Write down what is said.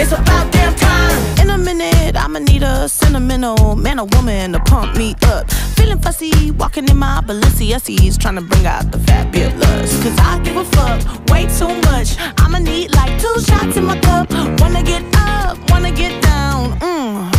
It's about damn time. In a minute, I'ma need a sentimental man or woman to pump me up. Feeling fussy, walking in my Balenciagas, trying to bring out the fabulous. Cause I give a fuck way too much. I'ma need like two shots in my cup. Wanna get up, wanna get down. Mmm.